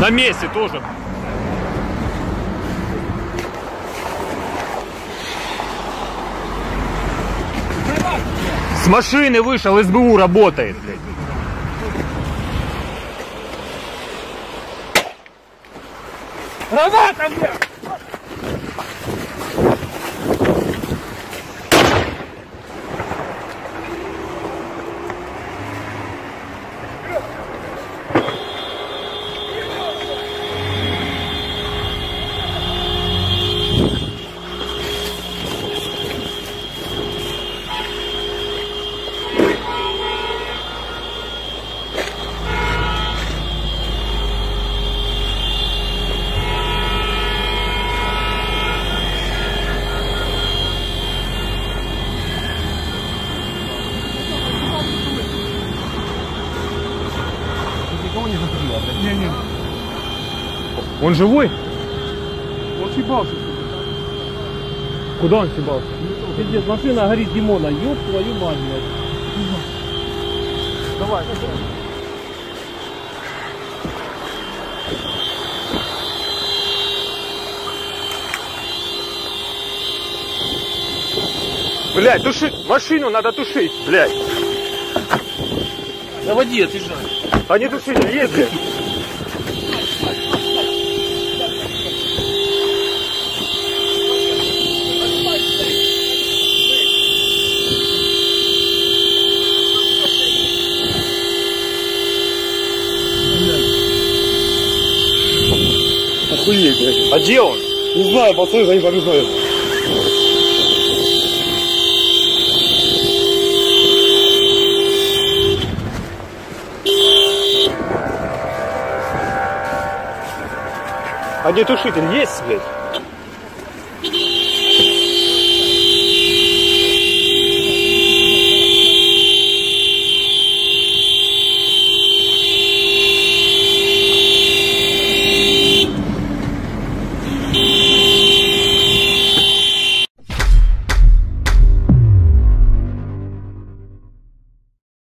На месте тоже. С машины вышел, СБУ работает, блядь. Граната, блядь! Он живой? Он съебался. Куда он съебался? Пиздец, машина горит Димона. Ёб твою мать, блядь. Давай, давай. Блядь, туши, машину надо тушить, блядь. Заводи, отъезжай. Они тушили, есть, Охуеть, блядь. А где он? Не знаю, пацаны за ним побежали. А где тушитель есть, блядь?